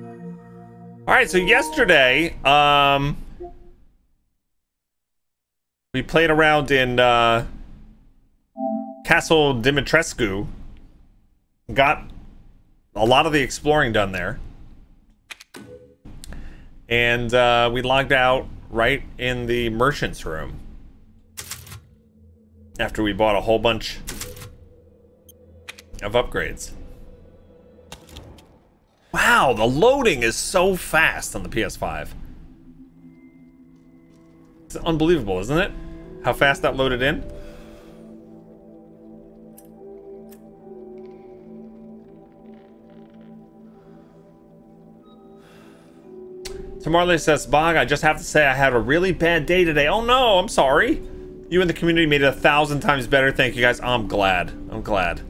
All right, so yesterday, um, we played around in uh, Castle Dimitrescu. Got a lot of the exploring done there. And uh, we logged out right in the merchant's room. After we bought a whole bunch of upgrades. Wow, the loading is so fast on the PS5. It's unbelievable, isn't it? How fast that loaded in? Tamarley says, Bog, I just have to say I had a really bad day today. Oh no, I'm sorry. You and the community made it a thousand times better. Thank you guys. I'm glad. I'm glad.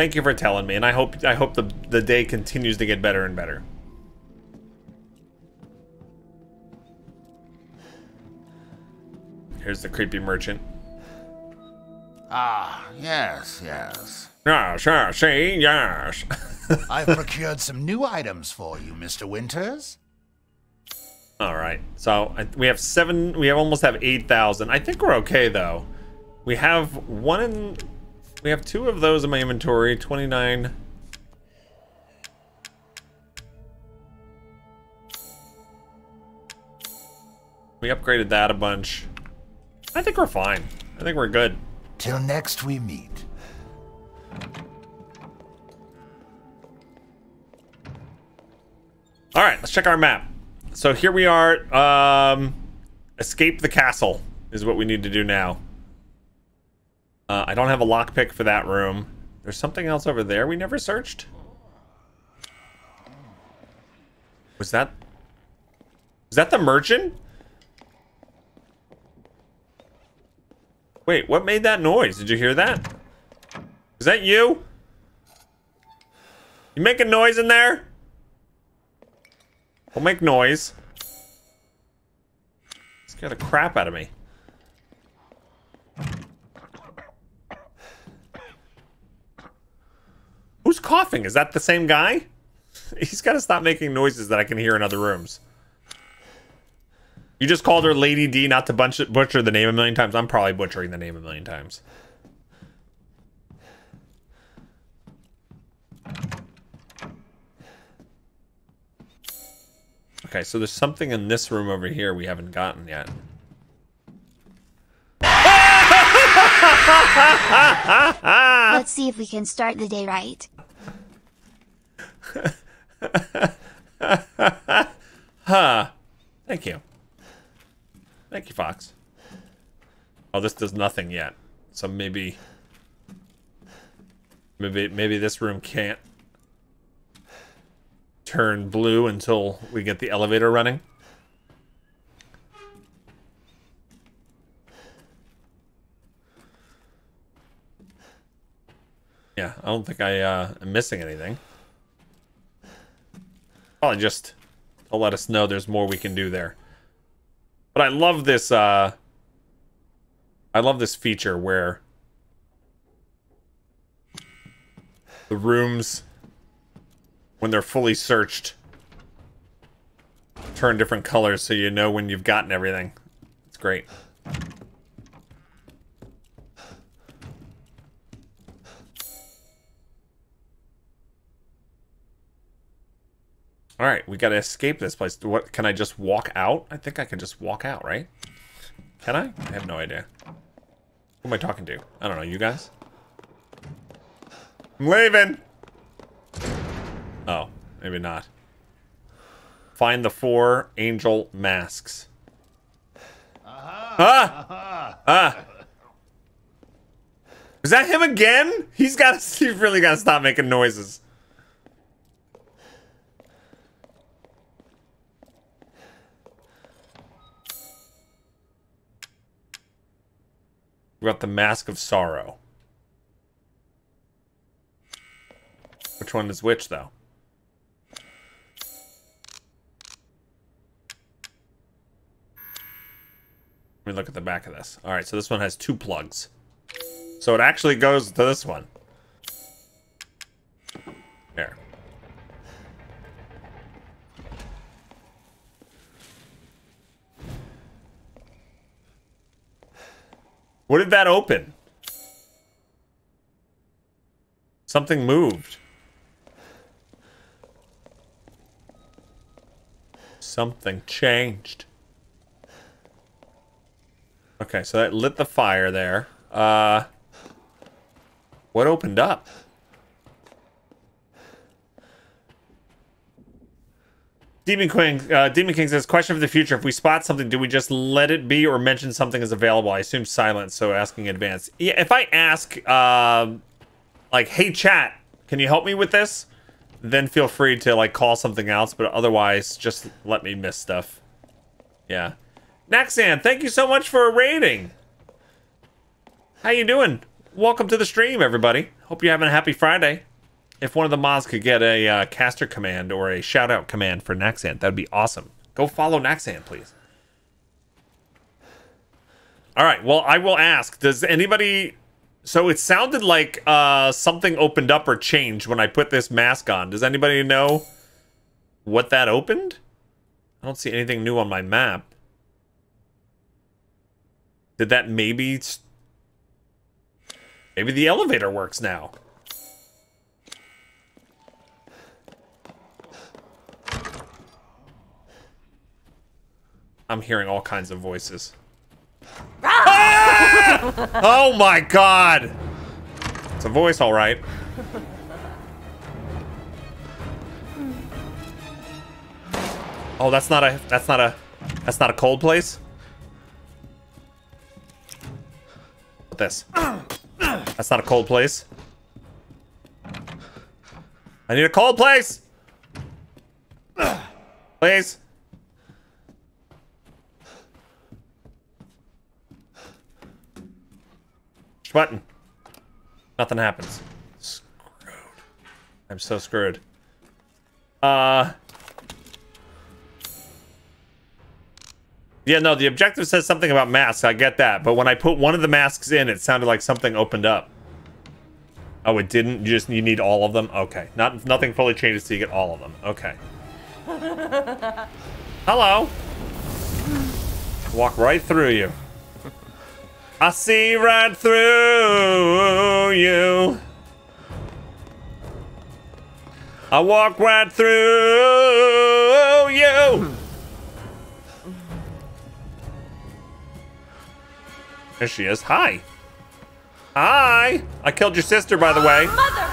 Thank you for telling me, and I hope I hope the the day continues to get better and better. Here's the creepy merchant. Ah, yes, yes. Yes, yes, yes. I've procured some new items for you, Mr. Winters. All right, so I, we have seven. We have almost have eight thousand. I think we're okay though. We have one in. We have two of those in my inventory. Twenty nine. We upgraded that a bunch. I think we're fine. I think we're good. Till next we meet. All right, let's check our map. So here we are. Um, escape the castle is what we need to do now. Uh, I don't have a lockpick for that room. There's something else over there we never searched. Was that... Is that the merchant? Wait, what made that noise? Did you hear that? Is that you? You making a noise in there? Don't make noise. Scare the crap out of me. Who's coughing? Is that the same guy? He's got to stop making noises that I can hear in other rooms. You just called her Lady D not to bunch, butcher the name a million times. I'm probably butchering the name a million times. Okay, so there's something in this room over here we haven't gotten yet. Let's see if we can start the day right. huh. Thank you. Thank you, Fox. Oh, this does nothing yet. So maybe... Maybe, maybe this room can't turn blue until we get the elevator running. Yeah, I don't think I uh, am missing anything. Probably just to let us know there's more we can do there. But I love this, uh... I love this feature where... The rooms, when they're fully searched, turn different colors so you know when you've gotten everything. It's great. All right, we gotta escape this place. What? Can I just walk out? I think I can just walk out, right? Can I? I have no idea. Who am I talking to? I don't know. You guys? I'm leaving. Oh, maybe not. Find the four angel masks. Ah! Ah! Is that him again? He's got. He's really got to stop making noises. We got the Mask of Sorrow. Which one is which, though? Let me look at the back of this. All right, so this one has two plugs. So it actually goes to this one. There. What did that open? Something moved. Something changed. Okay, so that lit the fire there. Uh, what opened up? Demon King, uh, Demon King says, question for the future. If we spot something, do we just let it be or mention something is available? I assume silence, so asking in advance. Yeah, if I ask, uh, like, hey, chat, can you help me with this? Then feel free to, like, call something else, but otherwise, just let me miss stuff. Yeah. Naxan, thank you so much for a rating. How you doing? Welcome to the stream, everybody. Hope you're having a happy Friday. If one of the mods could get a uh, caster command or a shout out command for Naxan, that'd be awesome. Go follow Naxan, please. All right. Well, I will ask. Does anybody? So it sounded like uh, something opened up or changed when I put this mask on. Does anybody know what that opened? I don't see anything new on my map. Did that maybe? Maybe the elevator works now. I'm hearing all kinds of voices. ah! Oh my god! It's a voice, all right. Oh, that's not a that's not a that's not a cold place. What this? That's not a cold place. I need a cold place. Please. Button. Nothing happens. Screwed. I'm so screwed. Uh. Yeah, no, the objective says something about masks. I get that. But when I put one of the masks in, it sounded like something opened up. Oh, it didn't? You just you need all of them? Okay. Not Nothing fully changes till you get all of them. Okay. Hello. Walk right through you. I see right through you. I walk right through you. There she is. Hi. Hi. I killed your sister, by the way. Mother!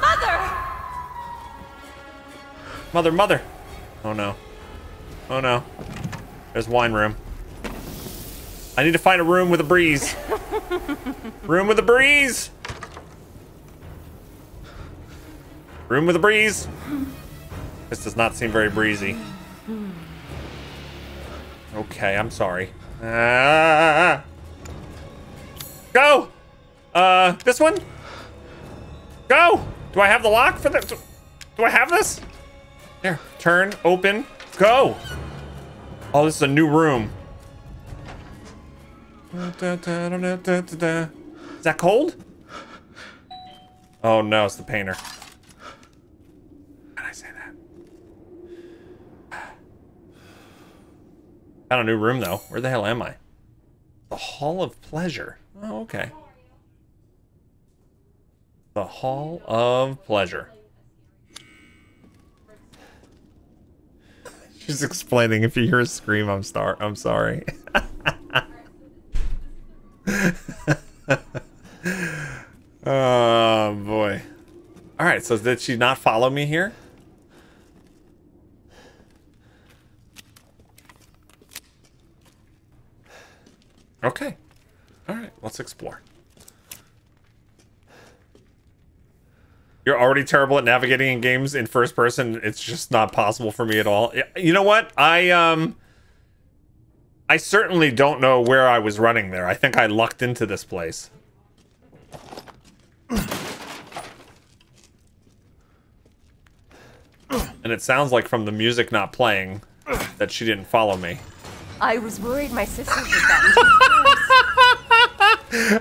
Mother! Mother, mother. Oh no. Oh no. There's wine room. I need to find a room with a breeze. room with a breeze. Room with a breeze. This does not seem very breezy. Okay, I'm sorry. Ah. Go! Uh, this one? Go! Do I have the lock for this? Do I have this? There, turn, open, go! Oh, this is a new room. Is that cold? Oh no, it's the painter. How did I say that? Got a new room though. Where the hell am I? The Hall of Pleasure. Oh, okay. The Hall of Pleasure. She's explaining. If you hear a scream, I'm star. I'm sorry. oh boy. All right. So did she not follow me here? Okay. All right. Let's explore. You're already terrible at navigating in games in first person. It's just not possible for me at all. You know what? I um I certainly don't know where I was running there. I think I lucked into this place. And it sounds like from the music not playing that she didn't follow me. I was worried my sister would gotten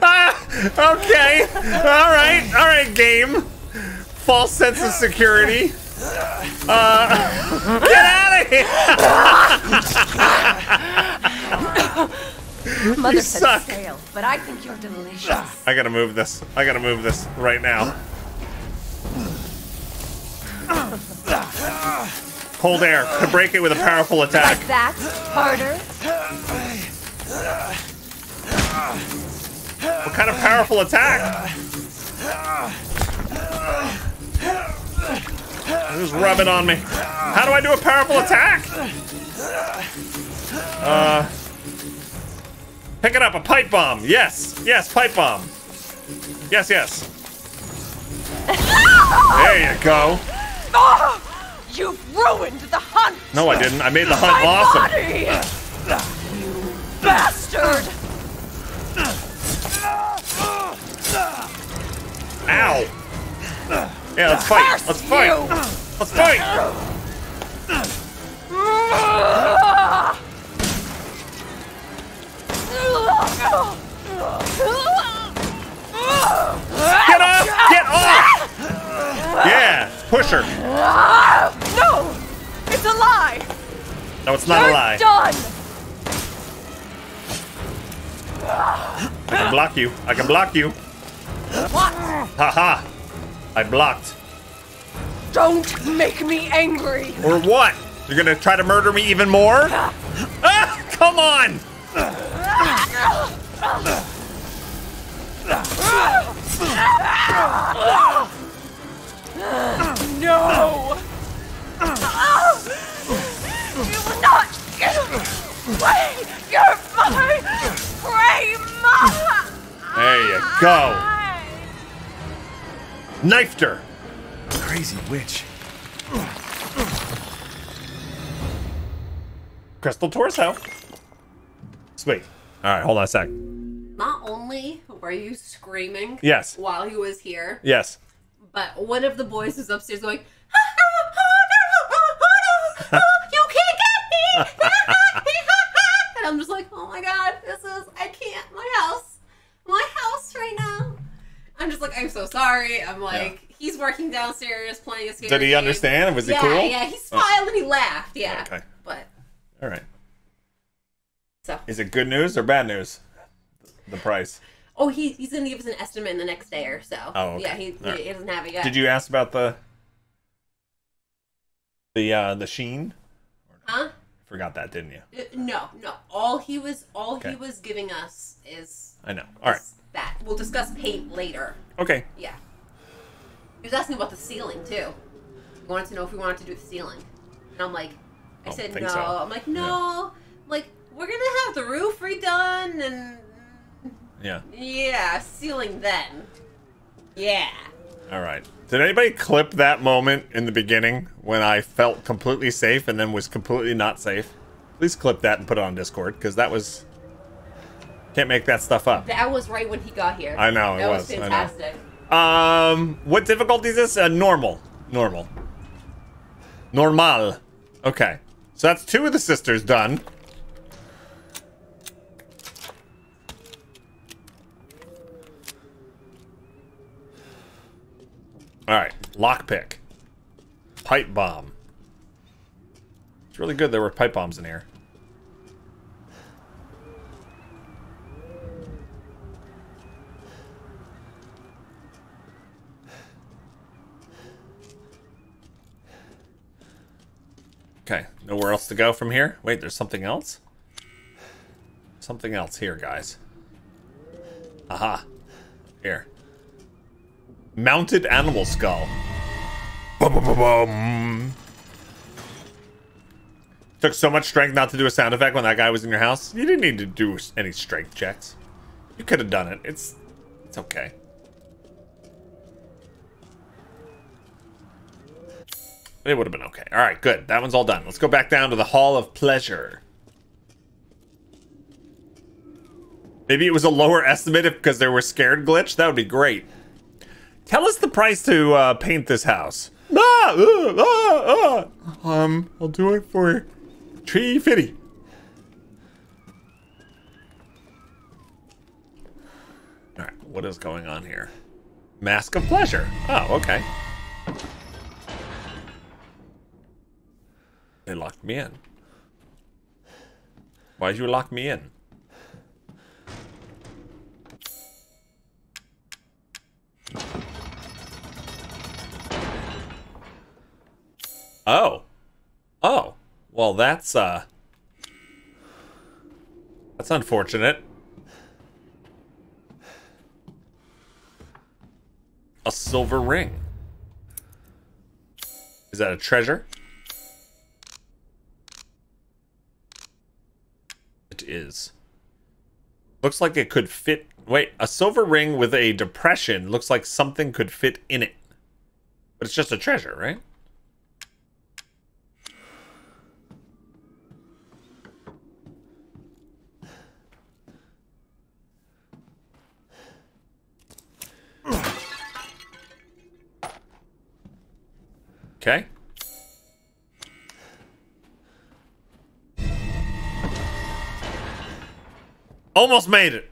ah, Okay. All right. All right, game. False sense of security. Uh, get out of here! Mother You said suck. but I think you're delicious. I gotta move this. I gotta move this right now. Cold air. To break it with a powerful attack. Like that? Harder? What kind of powerful attack? Just rub it on me. How do I do a powerful attack? Uh, pick it up. A pipe bomb. Yes. Yes. Pipe bomb. Yes. Yes. There you go. Oh, you've ruined the hunt! No, I didn't. I made the hunt My awesome. body! You bastard! Ow. Yeah, let's fight. Curse Let's fight. you! Let's fight. Ah. Get off! Get off! Yeah, push her. No! It's a lie! No, it's not You're a lie. done! I can block you. I can block you. What? Haha. I blocked. Don't make me angry! Or what? You're gonna try to murder me even more? Ah, come on! No! You will not get away! You're my prey! There you go. Knifed her. Crazy witch. Crystal Torso. Sweet. All right, hold on a sec. Not only were you screaming Yes. while he was here, Yes. but one of the boys was upstairs going, "Oh no, oh no, oh no, you can't get me!" and I'm just like, "Oh my god, this is I can't my house, my house right now." I'm just like, "I'm so sorry." I'm like, he's working downstairs playing a scary Did he game. understand? Was he yeah, cool? Yeah, he smiled and he laughed. Yeah, Okay. but All right. So Is it good news or bad news? The price. oh, he, he's gonna give us an estimate in the next day or so. Oh, okay. yeah, he, All right. he doesn't have it yet. Did you ask about the the uh the sheen? Huh? Forgot that, didn't you? Uh, No, no. All he was all Okay. he was giving us is, I know. All right. that. We'll discuss paint later. Okay. Yeah. He was asking about the ceiling too. He wanted to know if we wanted to do the ceiling. And I'm like I said no. so. I'm like, no. Like, we're gonna have the roof redone and Yeah. yeah, ceiling then. Yeah. All right. Did anybody clip that moment in the beginning when I felt completely safe and then was completely not safe? Please clip that and put it on Discord because that was can't make that stuff up. That was right when he got here. I know, it that was, was fantastic. Um, what difficulty is this? Uh, normal. Normal. Normal. Okay. So that's two of the sisters done. All right. Lockpick. Pipe bomb. It's really good there were pipe bombs in here. Okay, nowhere else to go from here. Wait, there's something else? Something else here, guys. Aha. Here. Mounted animal skull. Bum, bum, bum, bum. Took so much strength not to do a sound effect when that guy was in your house. You didn't need to do any strength checks. You could have done it. It's it's okay. It would have been okay. All right, good. That one's all done. Let's go back down to the Hall of Pleasure. Maybe it was a lower estimate because there were scared glitch. That would be great. Tell us the price to uh, paint this house. Ah, uh, ah, ah. Um, I'll do it for tree fifty. All right, what is going on here? Mask of Pleasure. Oh, okay. They locked me in. Why'd you lock me in? Oh. Oh. Well, that's, uh... That's unfortunate. A silver ring. Is that a treasure? It is. Looks like it could fit... Wait, a silver ring with a depression looks like something could fit in it. But it's just a treasure, right? Okay. Almost made it.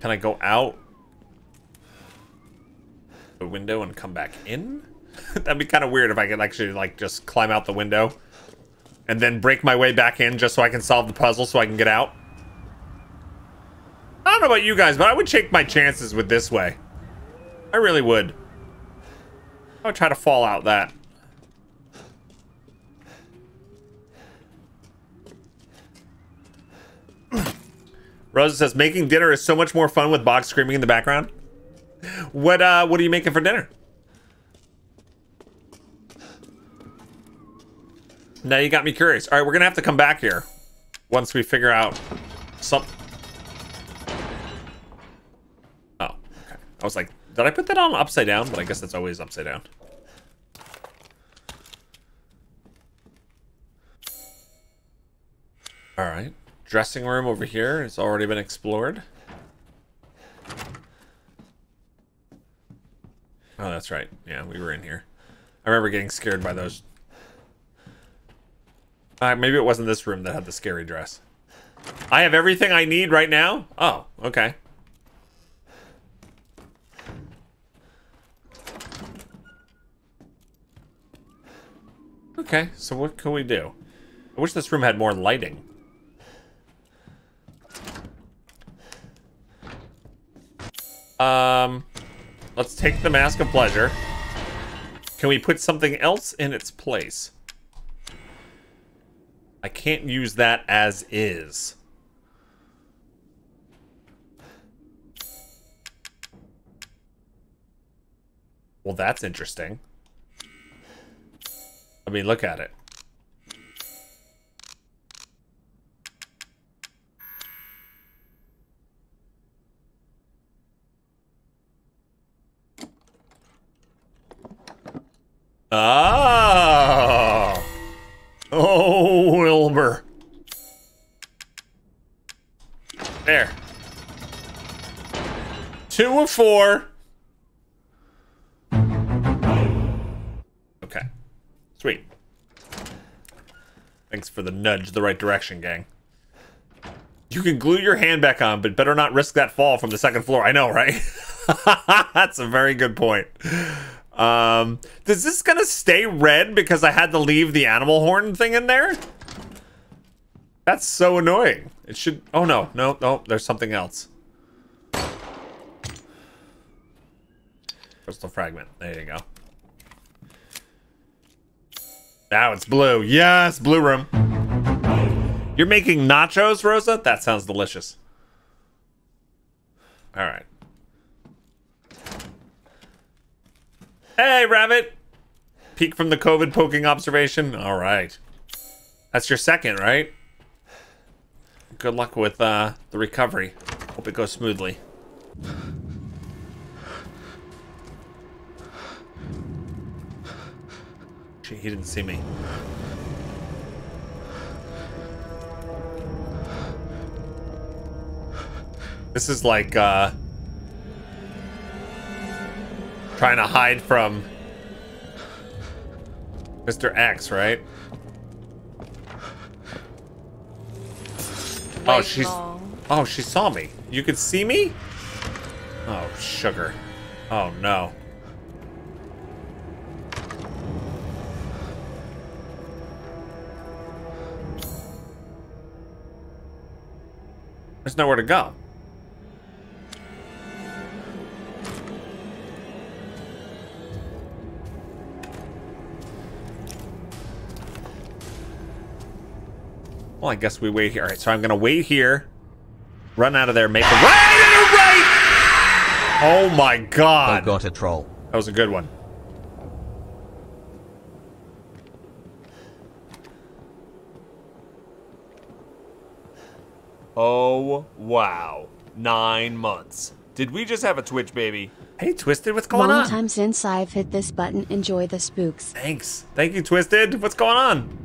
Can I go out the window and come back in? That'd be kind of weird if I could actually like just climb out the window and then break my way back in just so I can solve the puzzle so I can get out. I don't know about you guys, but I would take my chances with this way. I really would. I would try to fall out that. Rosa says making dinner is so much more fun with Bog screaming in the background. What uh what are you making for dinner? Now you got me curious. All right, we're gonna have to come back here once we figure out some. Oh, okay. I was like, did I put that on upside down? But I guess that's always upside down. All right. Dressing room over here has already been explored. Oh, that's right. Yeah, we were in here. I remember getting scared by those. Uh, maybe it wasn't this room that had the scary dress. I have everything I need right now? Oh, okay. Okay, so what can we do? I wish this room had more lighting. Um, let's take the Mask of Pleasure. Can we put something else in its place? I can't use that as is. Well, that's interesting. I mean, look at it. Oh. Oh, Wilbur. There. Two of four. For the nudge the right direction, gang. You can glue your hand back on, but better not risk that fall from the second floor. I know, right? That's a very good point. Um, is this gonna stay red because I had to leave the animal horn thing in there? That's so annoying. It should, oh no, no, no, there's something else. Crystal fragment, there you go. Now it's blue. Yes, blue room. You're making nachos, Rosa? That sounds delicious. All right. Hey, Rabbit! Peek from the COVID poking observation. All right. That's your second, right? Good luck with uh, the recovery. Hope it goes smoothly. He didn't see me. This is like, uh... Trying to hide from... Mr. X, right? Oh, she's... Oh, she saw me. You could see me? Oh, sugar. Oh, no. There's nowhere to go. Well, I guess we wait here. All right, so I'm gonna wait here, run out of there, make a right and a right. Oh my god! I got a troll. That was a good one. Oh, wow. Nine months. Did we just have a Twitch baby? Hey, Twisted, what's going Long on? time since I've hit this button. Enjoy the spooks. Thanks. Thank you, Twisted. What's going on?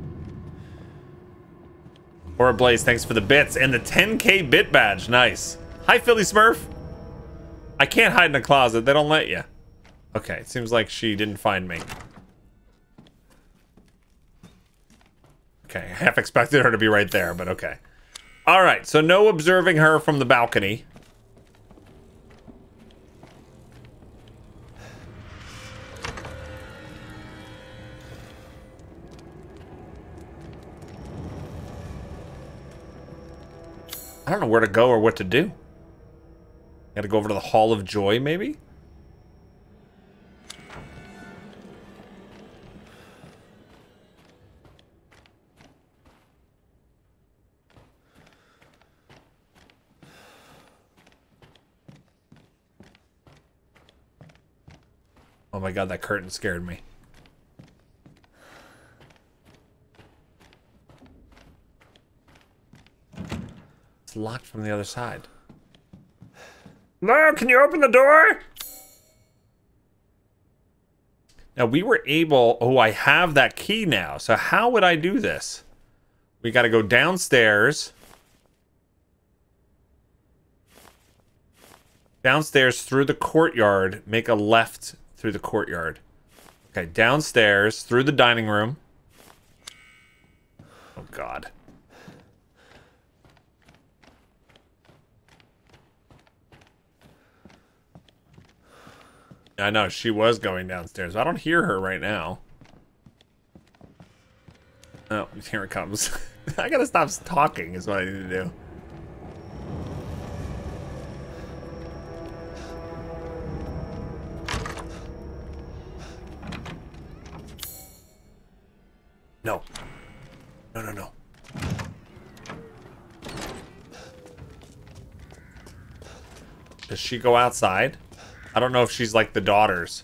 Or Blaze, thanks for the bits and the 10k bit badge. Nice. Hi, Philly Smurf. I can't hide in a closet. They don't let you. Okay, it seems like she didn't find me. Okay, I half expected her to be right there, but okay. All right, so no observing her from the balcony. I don't know where to go or what to do. Gotta go over to the Hall of Joy, maybe? Oh my god, that curtain scared me. It's locked from the other side. No, can you open the door? Now we were able, oh, I have that key now. So how would I do this? We got to go downstairs. Downstairs through the courtyard, make a left through the courtyard. Okay, downstairs through the dining room. Oh god. I know, she was going downstairs. I don't hear her right now. Oh, here it comes. I gotta stop talking is what I need to do. She go outside? I don't know if she's like the daughters.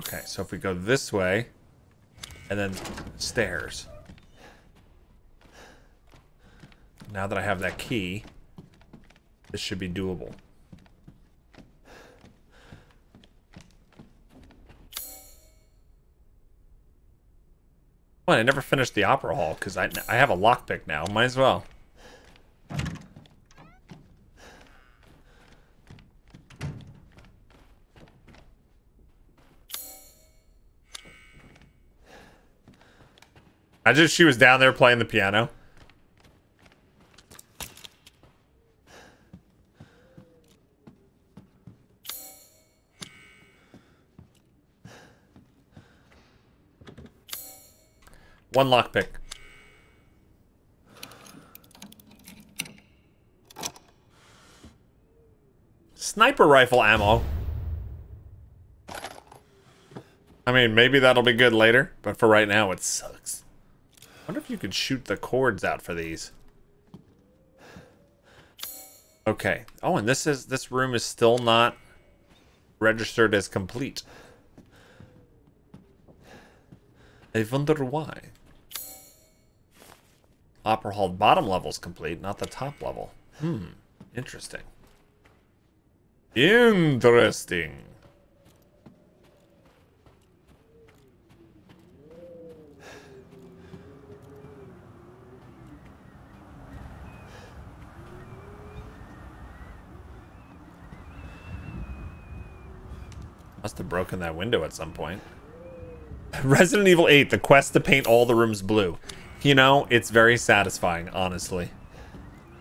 Okay, so if we go this way, and then stairs. Now that I have that key, this should be doable. Well, I never finished the opera hall because I, I have a lockpick now. Might as well. Imagine she was down there playing the piano. One lockpick. Sniper rifle ammo. I mean, maybe that'll be good later, but for right now, it sucks. Wonder if you could shoot the cords out for these. Okay. Oh, and this is this room is still not registered as complete. I wonder why. Opera Hall bottom level's complete, not the top level. Hmm. Interesting. Interesting. Must have broken that window at some point. Resident Evil 8, the quest to paint all the rooms blue. You know, it's very satisfying, honestly.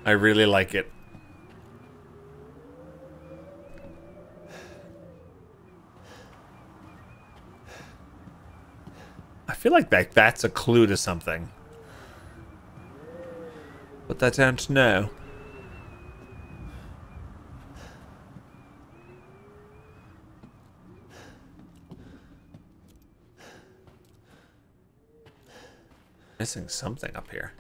I really like it. I feel like that that's a clue to something. But I don't know. Missing something up here.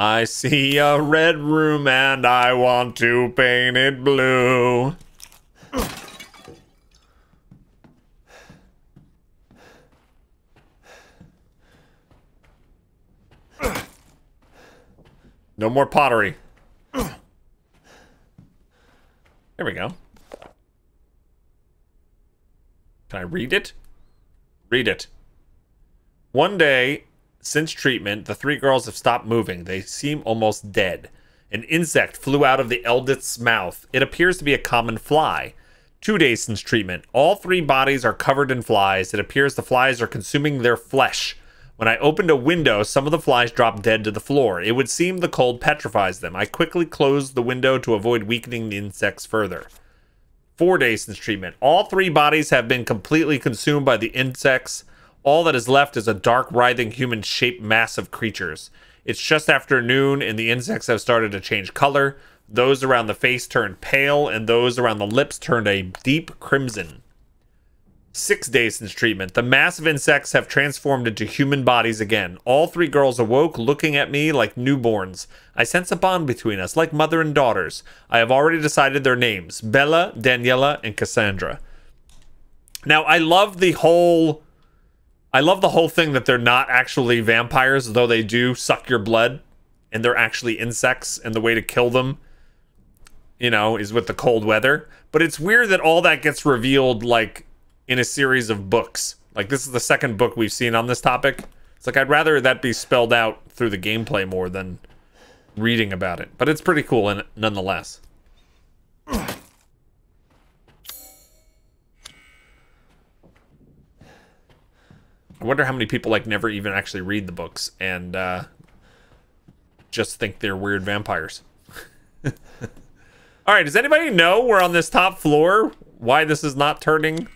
I see a red room and I want to paint it blue. No more pottery. There we go. Can I read it? Read it. One day, since treatment, the three girls have stopped moving. They seem almost dead. An insect flew out of the eldest's mouth. It appears to be a common fly. Two days since treatment. All three bodies are covered in flies. It appears the flies are consuming their flesh. When I opened a window, some of the flies dropped dead to the floor. It would seem the cold petrifies them. I quickly closed the window to avoid weakening the insects further. Four days since treatment. All three bodies have been completely consumed by the insects. All that is left is a dark, writhing, human shaped mass of creatures. It's just after noon, and the insects have started to change color. Those around the face turned pale, and those around the lips turned a deep crimson. Six days since treatment, the mass of insects have transformed into human bodies again. All three girls awoke, looking at me like newborns. I sense a bond between us, like mother and daughters. I have already decided their names Bela, Daniela, and Cassandra. Now, I love the whole. I love the whole thing that they're not actually vampires, though they do suck your blood, and they're actually insects, and the way to kill them, you know, is with the cold weather. But it's weird that all that gets revealed, like, in a series of books. Like this is the second book we've seen on this topic. It's like I'd rather that be spelled out through the gameplay more than reading about it. But it's pretty cool nonetheless. I wonder how many people like never even actually read the books and uh, just think they're weird vampires. All right, does anybody know we're on this top floor? Why this is not turning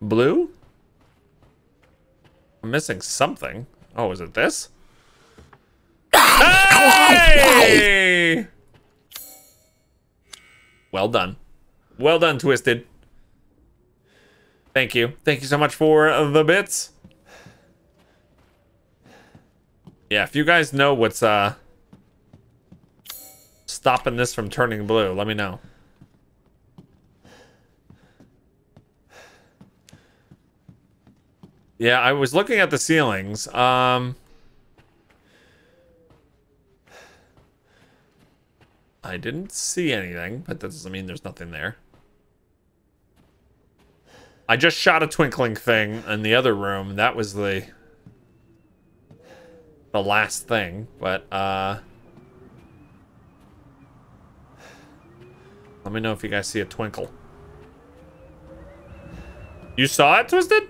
Blue? I'm missing something. Oh, is it this? Hey! Well done. Well done, Twisted. Thank you. Thank you so much for the bits. Yeah, if you guys know what's uh stopping this from turning blue, let me know. Yeah, I was looking at the ceilings. Um, I didn't see anything, but that doesn't mean there's nothing there. I just shot a twinkling thing in the other room. That was the the last thing, but uh Let me know if you guys see a twinkle. You saw it, Twisted?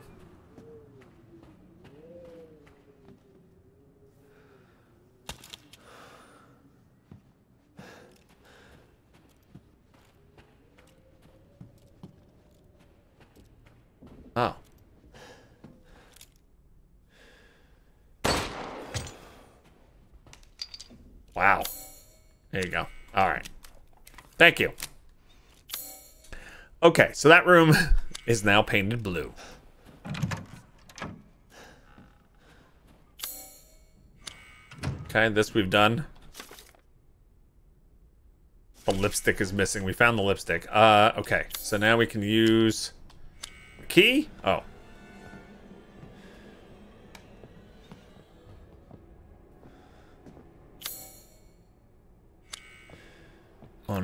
Wow. There you go. All right. Thank you. Okay, so that room is now painted blue. Okay, this we've done. The lipstick is missing. We found the lipstick. Uh, okay, so now we can use key? Oh.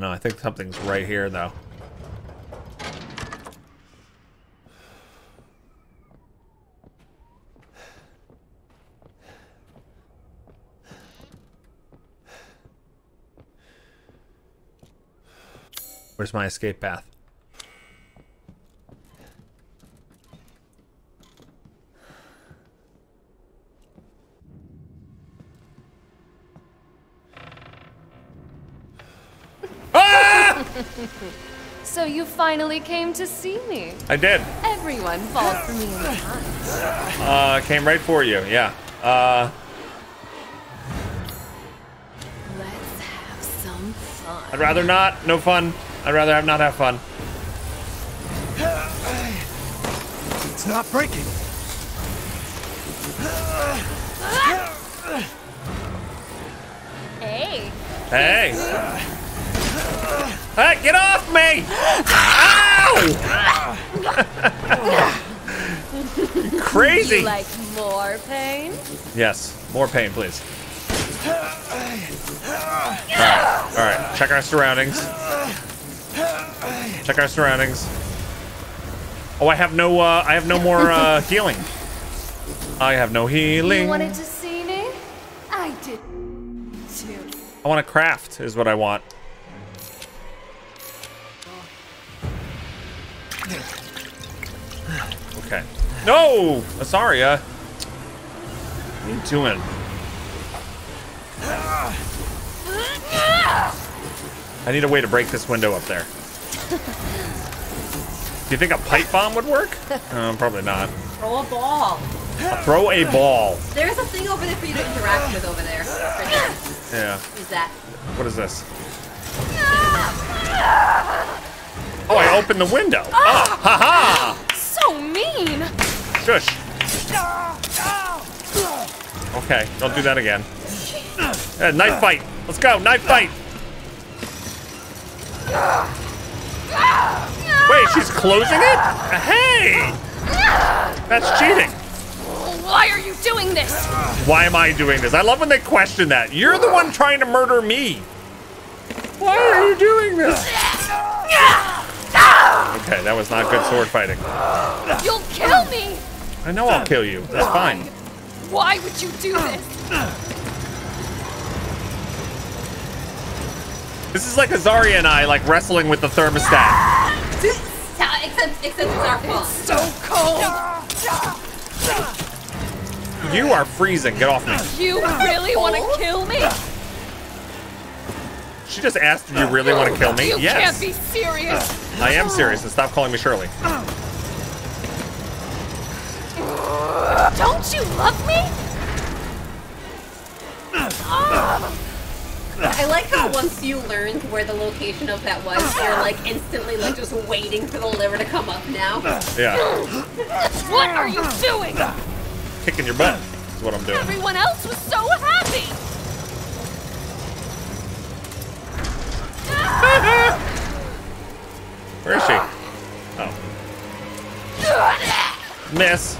Oh no, I think something's right here though. Where's my escape path? So you finally came to see me. I did. Everyone falls for me in time. Uh, came right for you. Yeah. Uh, Let's have some fun. I'd rather not. No fun. I'd rather have not have fun. It's not breaking. Hey, Hey! Hey, get off me! Ow! Crazy! you like more pain? Yes, more pain, please. Alright, alright, check our surroundings. Check our surroundings. Oh, I have no, uh, I have no more, uh, healing. I have no healing. You wanted to see me? I did too. I want to craft, is what I want. Okay. No! Asaria! What are you doing? I need a way to break this window up there. Do you think a pipe bomb would work? Probably not. Throw a ball. Throw a ball. There's a thing over there for you to interact with over there. Right. Yeah. Use that. What is this? Ah! Oh, I opened the window. Ah, ah ha ha! So mean! Shush. Ah, ah. Okay, don't do that again. Yeah, knife fight. Let's go, knife fight. Wait, she's closing it? Hey! That's cheating. Why are you doing this? Why am I doing this? I love when they question that. You're the one trying to murder me. Why are you doing this? Okay, that was not good sword fighting. You'll kill me! I know I'll kill you. That's fine. Why would you do this? This is like Azaria and I like wrestling with the thermostat. Except, except it's our fault. So cold! You are freezing. Get off me. You really want to kill me? She just asked do you really want to kill me. You yes. can't be serious. I am serious, and stop calling me Shirley. Don't you love me? I like how once you learned where the location of that was, you're like instantly like just waiting for the liver to come up now. Yeah. What are you doing? Kicking your butt is what I'm doing. Everyone else was so happy. Where is she? Oh. Miss.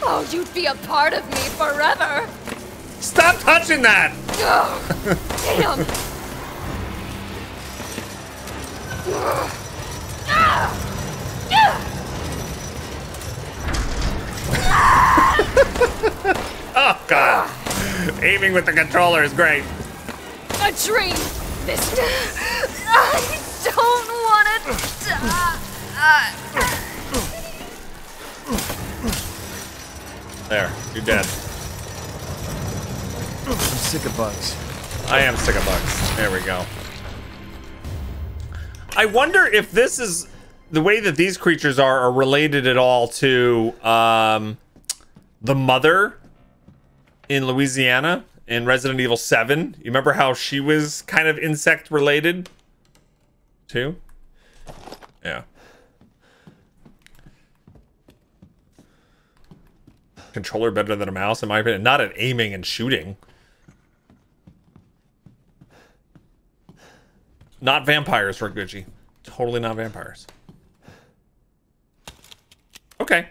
Oh, you'd be a part of me forever. Stop touching that! Damn. Oh, God. Aiming with the controller is great. A dream. This. I don't want to die. There, you're dead. I'm sick of bugs. I am sick of bugs. There we go. I wonder if this is the way that these creatures are are related at all to um, the mother in Louisiana in Resident Evil 7. You remember how she was kind of insect related Yeah. Controller better than a mouse, in my opinion. Not at aiming and shooting. Not vampires, Raguchi. Totally not vampires. Okay.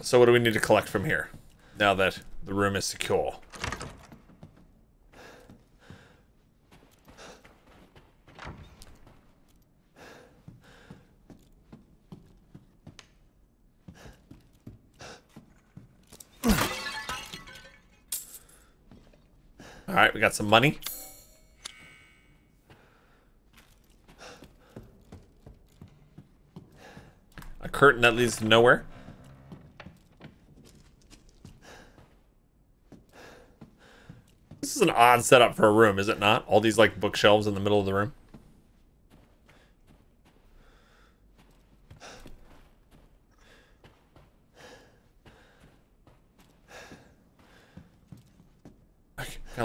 So what do we need to collect from here? Now that the room is secure. All right, we got some money. A curtain that leads to nowhere. This is an odd setup for a room, is it not? All these like bookshelves in the middle of the room.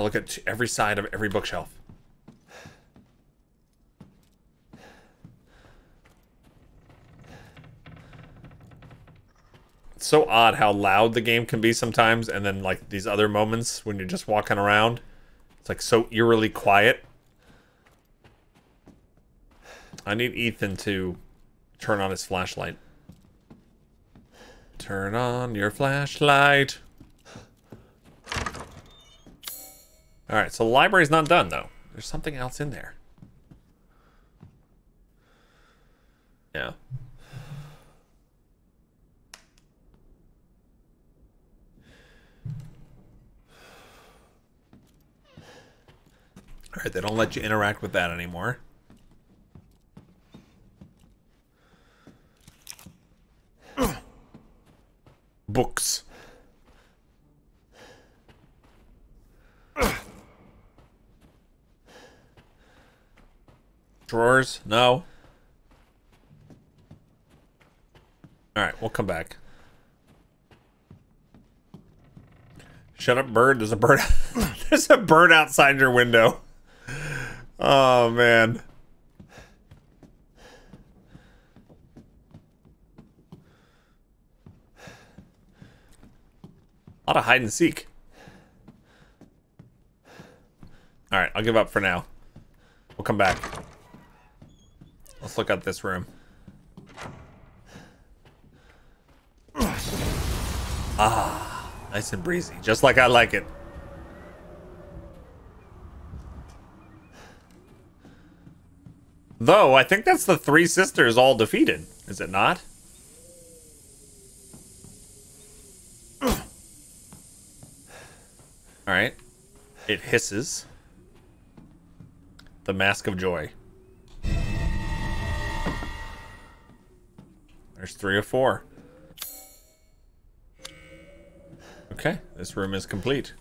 look at every side of every bookshelf. It's so odd how loud the game can be sometimes, and then like these other moments when you're just walking around, it's like so eerily quiet. I need Ethan to turn on his flashlight. Turn on your flashlight. Alright, so the library's not done, though. There's something else in there. Yeah. Alright, they don't let you interact with that anymore. Books. Drawers? No. Alright, we'll come back. Shut up, bird. There's a bird. There's a bird outside your window. Oh, man. A lot of hide and seek. Alright, I'll give up for now. We'll come back. Let's look at this room. Ah, nice and breezy. Just like I like it. Though, I think that's the three sisters all defeated, is it not? Alright. It hisses. The Mask of Joy. There's three or four. Okay, this room is complete.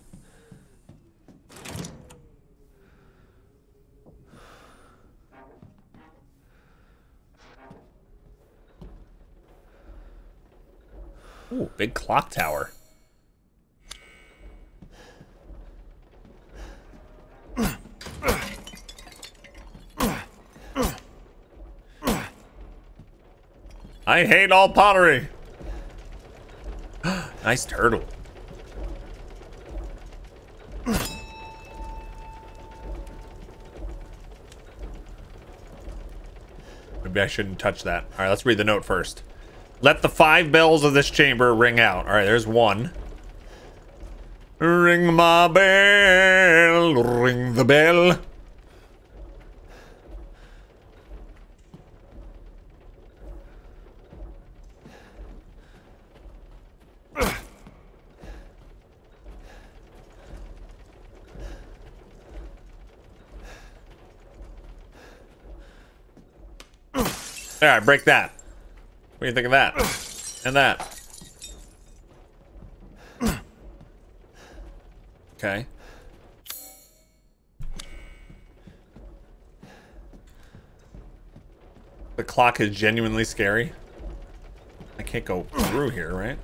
Ooh, big clock tower. I hate all pottery. nice turtle. Maybe I shouldn't touch that. All right, let's read the note first. Let the five bells of this chamber ring out. All right, there's one. Ring my bell, ring the bell. All right, break that. What do you think of that? And that. Okay. The clock is genuinely scary. I can't go through here, right?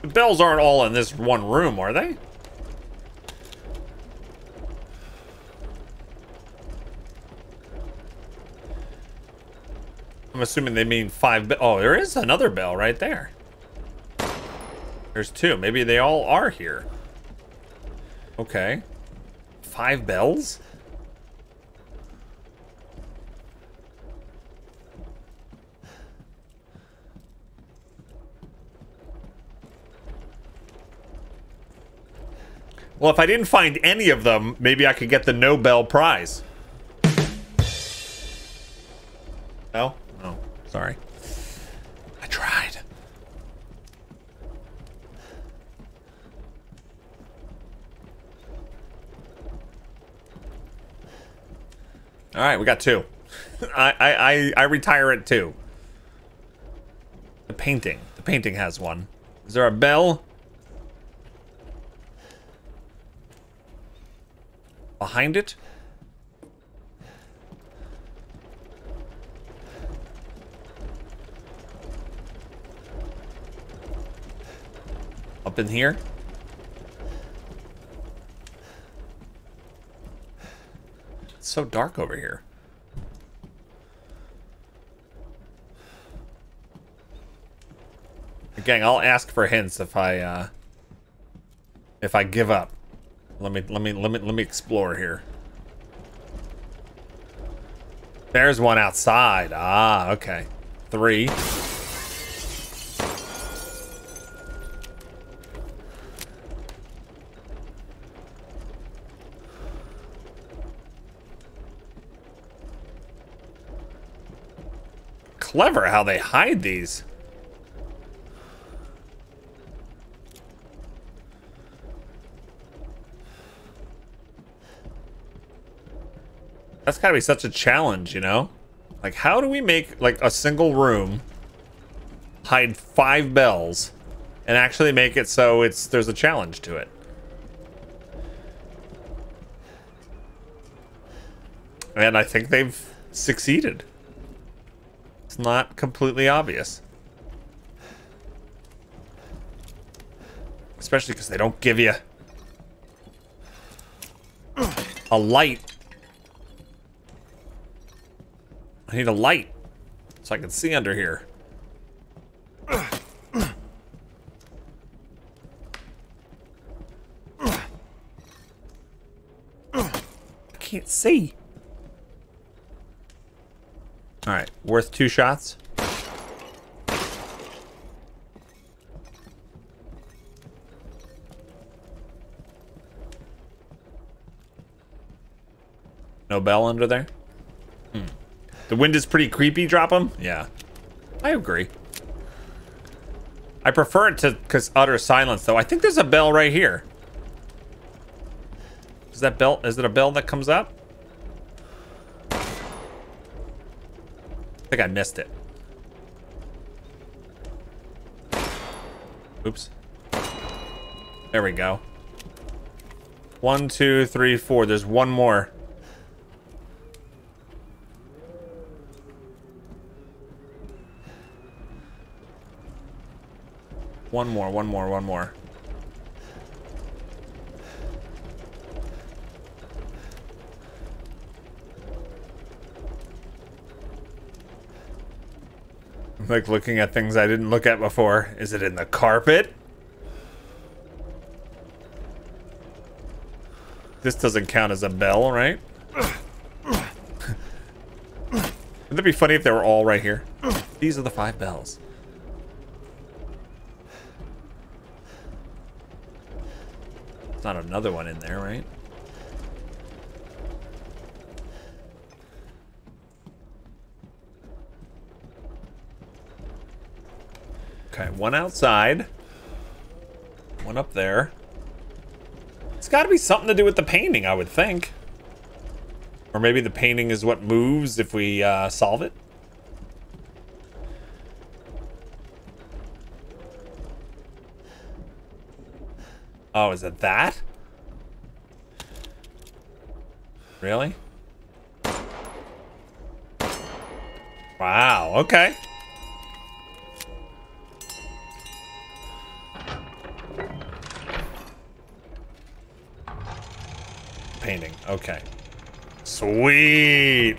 The bells aren't all in this one room, are they? I'm assuming they mean five. Oh, there is another bell right there. There's two. Maybe they all are here. Okay. Five bells? Well, if I didn't find any of them, maybe I could get the Nobel Prize. No? Sorry. I tried. All right, we got two. I, I, I, I retire at two. The painting. The painting has one. Is there a bell? Behind it? In here. It's so dark over here. Gang, I'll ask for hints if I uh, if I give up. Let me let me let me let me explore here. There's one outside. Ah, okay. Three. Clever how they hide these. That's gotta be such a challenge, you know? Like, how do we make, like, a single room hide five bells and actually make it so it's there's a challenge to it? And I think they've succeeded. It's not completely obvious. Especially because they don't give you a light. I need a light so I can see under here. I can't see. All right, worth two shots. No bell under there? Hmm. The wind is pretty creepy, drop them? Yeah. I agree. I prefer it to cause utter silence though. I think there's a bell right here. Is that bell is it a bell that comes up? Think I missed it. Oops. There we go. One, two, three, four. There's one more. One more, one more, one more. Like looking at things I didn't look at before. Is it in the carpet? This doesn't count as a bell, right? Wouldn't it be funny if they were all right here? These are the five bells. There's not another one in there, right? Okay, one outside. One up there. It's got to be something to do with the painting, I would think. Or maybe the painting is what moves if we uh, solve it. Oh, is it that? Really? Wow, okay. Okay. Sweet.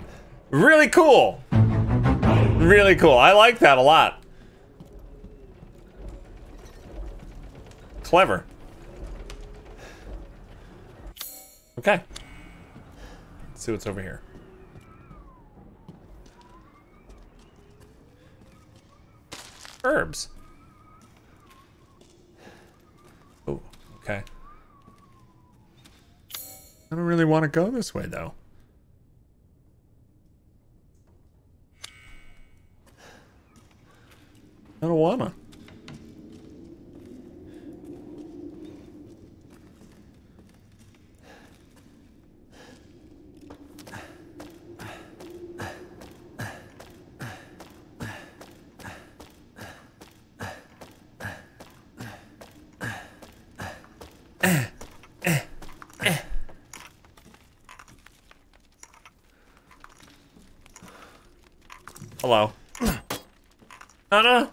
Really cool. Really cool. I like that a lot. Clever. Okay. Let's see what's over here. Herbs. Oh, okay. I don't really want to go this way, though. I don't wanna. Hello. No,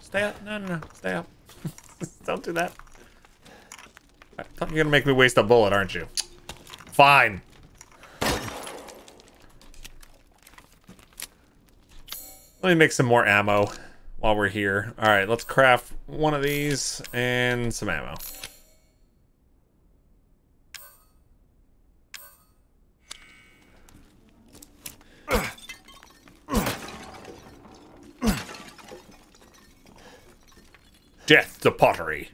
stay up. No, no, no, stay up. Don't do that. You're gonna make me waste a bullet, aren't you? Fine. Let me make some more ammo while we're here. All right, let's craft one of these and some ammo. Death to pottery.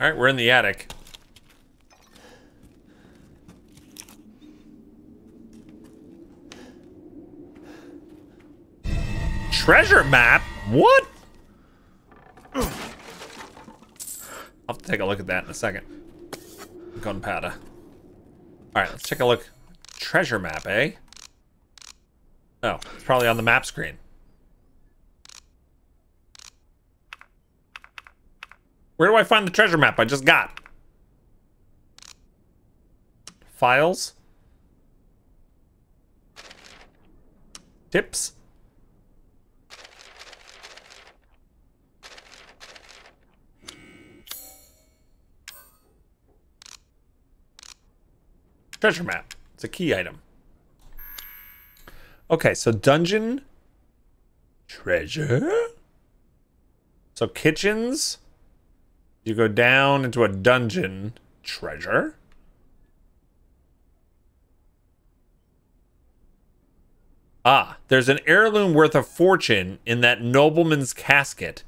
All right, we're in the attic. Treasure map? What? I'll have to take a look at that in a second. Gunpowder. Alright, let's take a look. Treasure map, eh? Oh, it's probably on the map screen. Where do I find the treasure map I just got? Files? Tips? Treasure map. It's a key item. Okay, so dungeon treasure. So kitchens. You go down into a dungeon treasure. Ah, there's an heirloom worth a fortune in that nobleman's casket,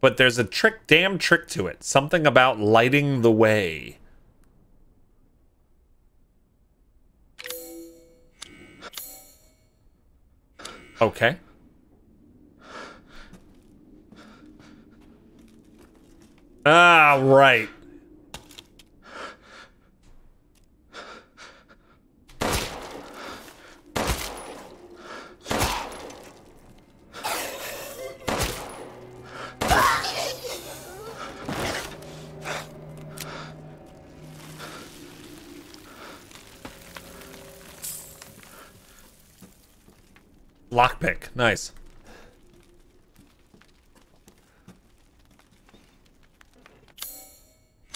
but there's a trick, damn trick to it. Something about lighting the way. Okay. Ah, right. Lockpick. Nice.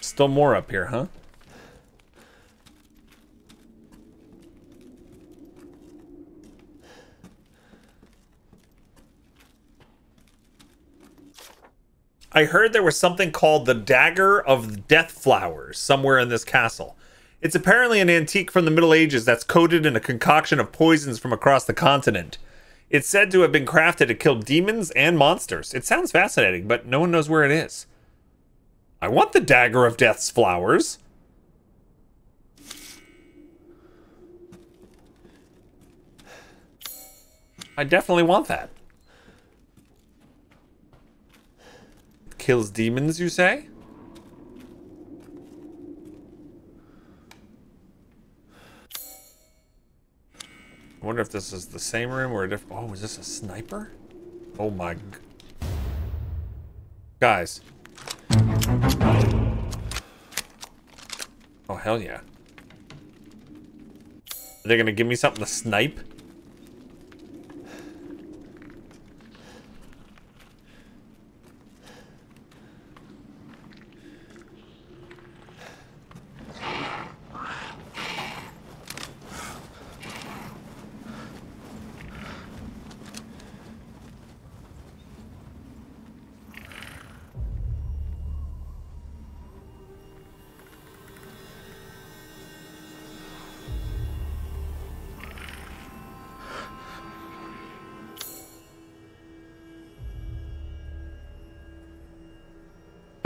Still more up here, huh? I heard there was something called the Dagger of Death Flowers somewhere in this castle. It's apparently an antique from the Middle Ages that's coated in a concoction of poisons from across the continent. It's said to have been crafted to kill demons and monsters. It sounds fascinating, but no one knows where it is. I want the Dagger of Death's flowers. I definitely want that. Kills demons, you say? Wonder if this is the same room or a different... Oh, is this a sniper? Oh my... Guys. Oh, hell yeah. Are they gonna give me something to snipe?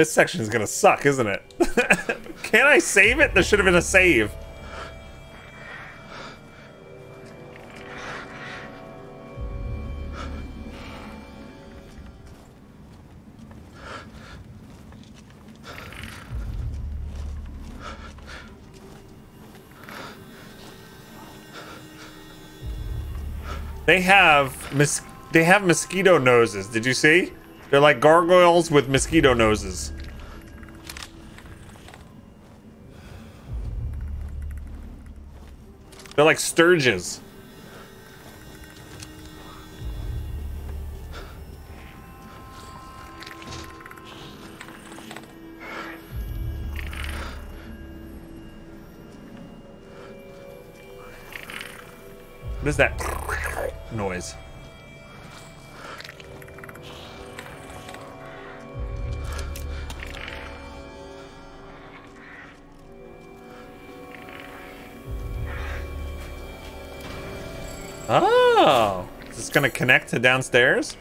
This section is gonna suck, isn't it? Can I save it? There should have been a save. They have mis they have mosquito noses. Did you see? They're like gargoyles with mosquito noses. They're like stirges. What is that noise? Oh, gonna connect to downstairs?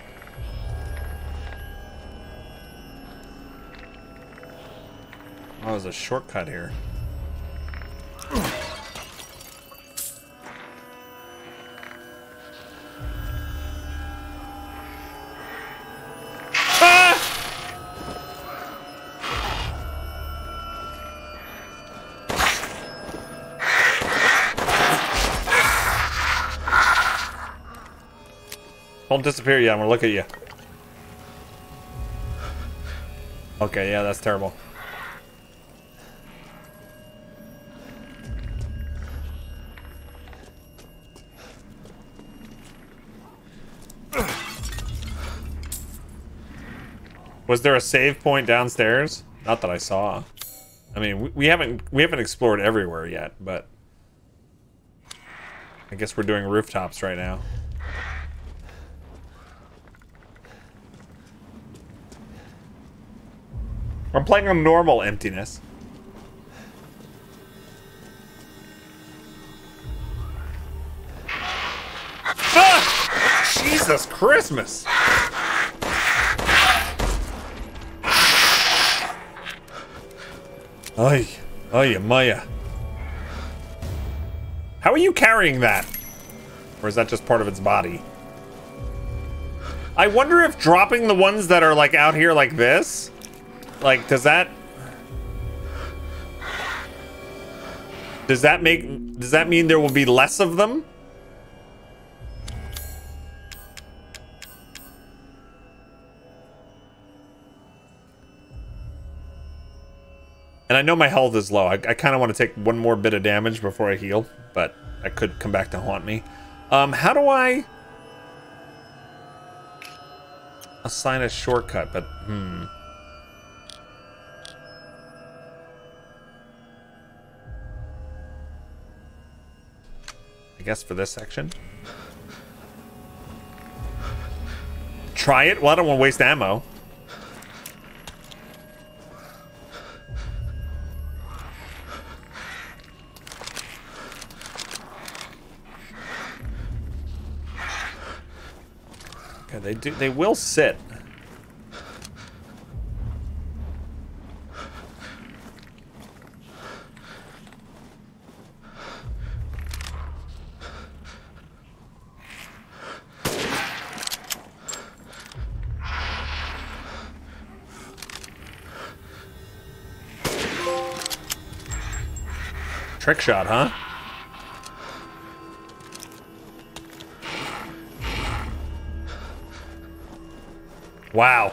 Oh, there's a shortcut here. Disappear yet. I'm gonna look at you. Okay, yeah, that's terrible. Was there a save point downstairs? Not that I saw. I mean, we, we haven't we haven't explored everywhere yet, but I guess we're doing rooftops right now. I'm playing on normal emptiness. Ah! Jesus Christmas! Ay, ay, Maya. How are you carrying that? Or is that just part of its body? I wonder if dropping the ones that are like out here like this, like does that Does that make does that mean there will be less of them? And I know my health is low. I, I kind of want to take one more bit of damage before I heal, but I could come back to haunt me. Um, how do I assign a shortcut? But hmm. I guess for this section. Try it? Well, I don't want to waste ammo. Okay, they do. They will sit. Shot, huh? Wow.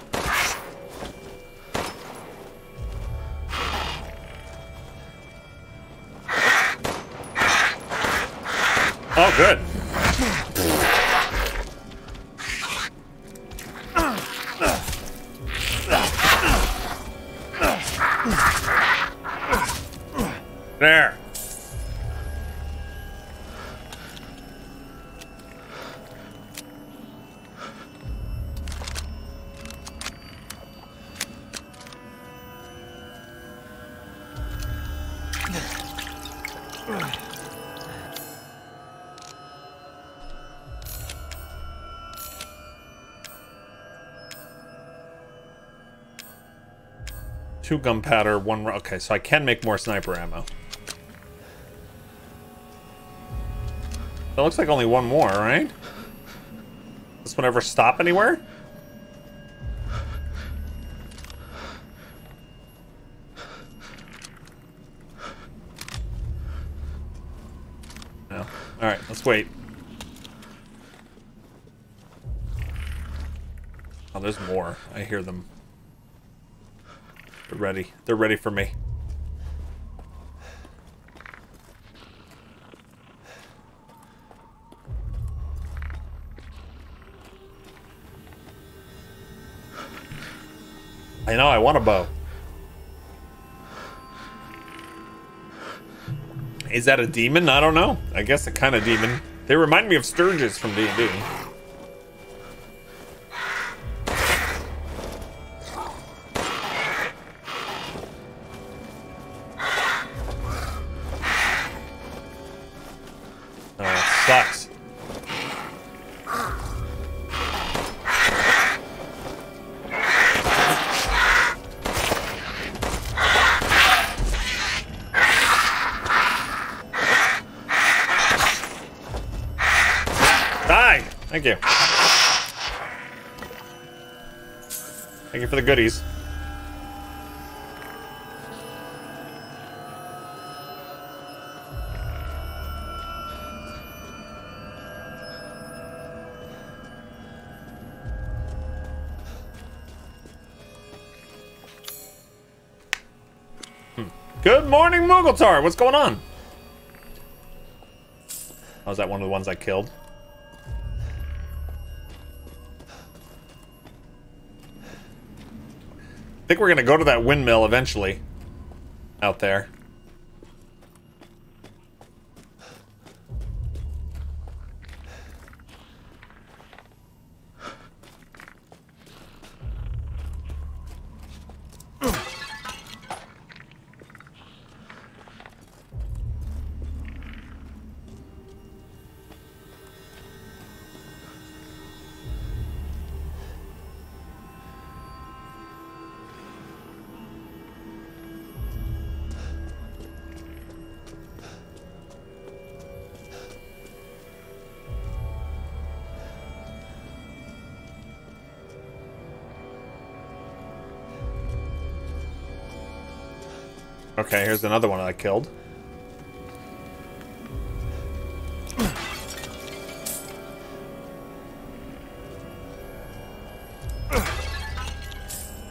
Oh, good. Two gunpowder, one... Okay, so I can make more sniper ammo. That looks like only one more, right? This one ever stop anywhere? No. Alright, let's wait. Oh, there's more. I hear them. They're ready. They're ready for me. I know, I want a bow. Is that a demon? I don't know. I guess a kind of demon. They remind me of Stirges from D&D. Morning, What's going on? Oh, is that one of the ones I killed? I think we're gonna go to that windmill eventually. Out there. Okay, here's another one I killed.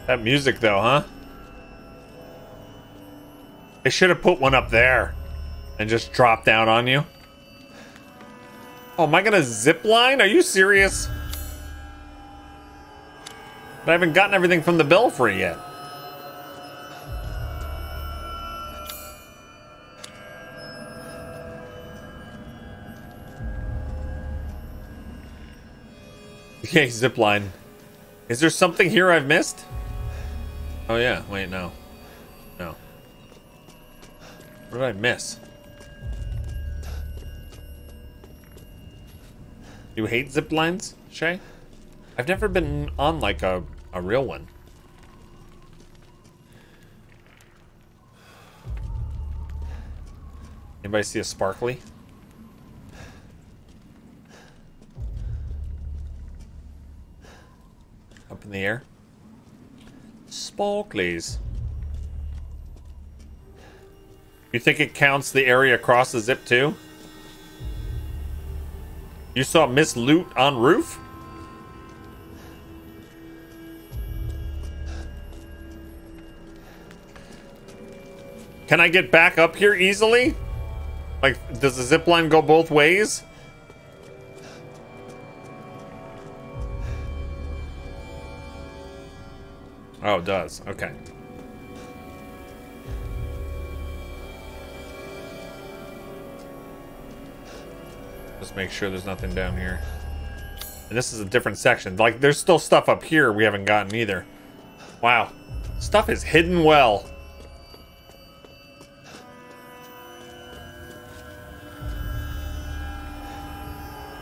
That music though, huh? They should have put one up there and just drop down on you. Oh, am I gonna zip line? Are you serious? But I haven't gotten everything from the belfry yet. Okay, zipline. Is there something here I've missed? Oh yeah, wait, no. No. What did I miss? You hate zip lines, Shay? I've never been on like a, a real one. Anybody see a sparkly? Up in the air. Sparklies. You think it counts the area across the zip too? You saw Miss Loot on roof? Can I get back up here easily? Like, does the zip line go both ways? Oh, it does. Okay. Just make sure there's nothing down here. And this is a different section. Like, there's still stuff up here we haven't gotten either. Wow. Stuff is hidden well.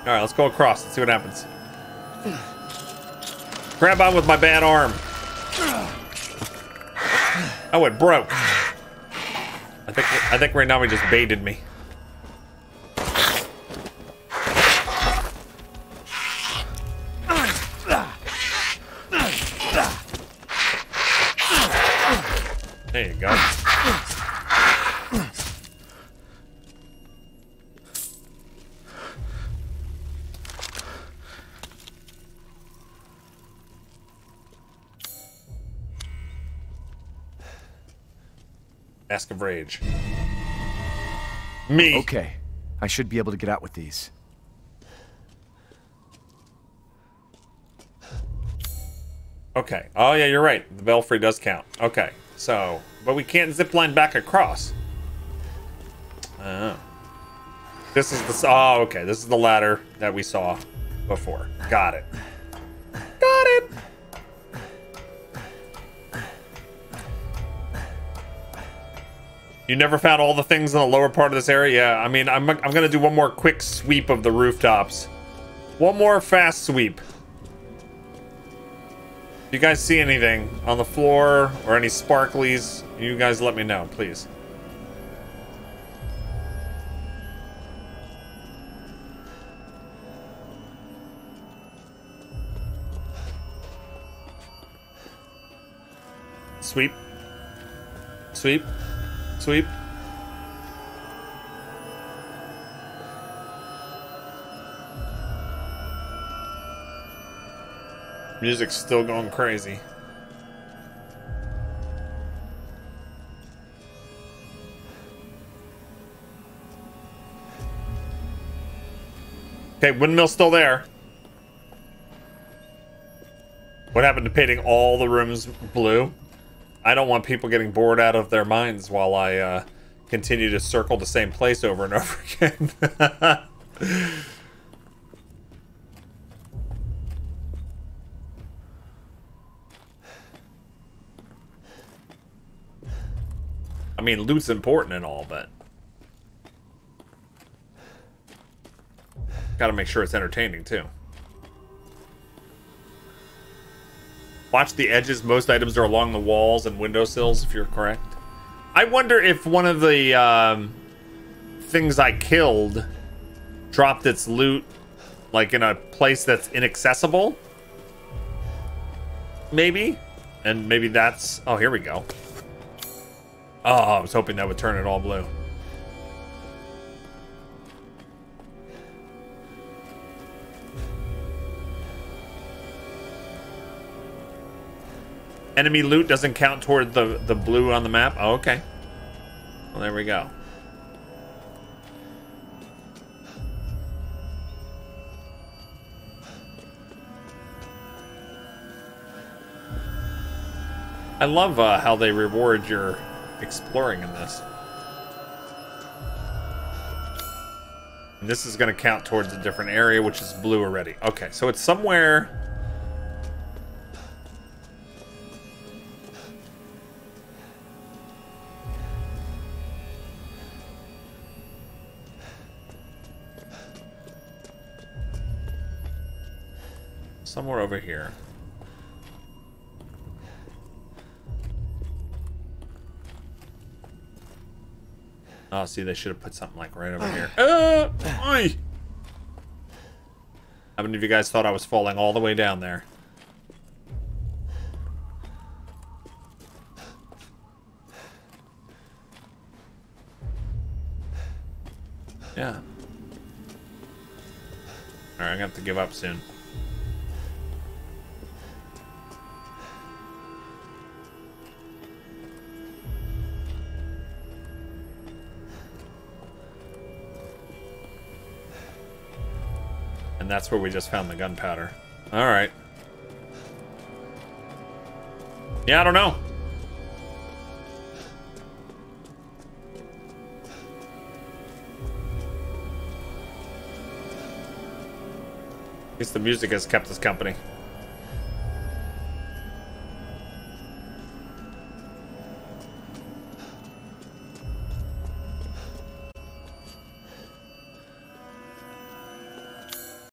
Alright, let's go across and see what happens. Grab on with my bad arm. Oh, it broke. I think I think right now he just baited me. Rage. Me. Okay, I should be able to get out with these. Okay. Oh yeah, you're right. The belfry does count. Okay. So, but we can't zip line back across. Oh. This is the oh okay. This is the ladder that we saw before. Got it. Got it. You never found all the things in the lower part of this area? Yeah, I mean, I'm, I'm gonna do one more quick sweep of the rooftops. One more fast sweep. If you guys see anything on the floor or any sparklies, you guys let me know, please. Sweep. Sweep. Sweep. Music's still going crazy. Okay, windmill's still there. What happened to painting all the rooms blue? I don't want people getting bored out of their minds while I uh, continue to circle the same place over and over again. I mean, loot's important and all, but... Gotta make sure it's entertaining, too. Watch the edges. Most items are along the walls and windowsills, if you're correct. I wonder if one of the um, things I killed dropped its loot, like, in a place that's inaccessible? Maybe? And maybe that's... Oh, here we go. Oh, I was hoping that would turn it all blue. Enemy loot doesn't count toward the, the blue on the map? Oh, okay. Well, there we go. I love uh, how they reward your exploring in this. And this is going to count towards a different area, which is blue already. Okay, so it's somewhere... here. Oh, see, they should have put something like right over here. Uh! How many of you guys thought I was falling all the way down there? Yeah. Alright, I'm gonna have to give up soon. And that's where we just found the gunpowder. Alright. Yeah, I don't know. At least the music has kept us company.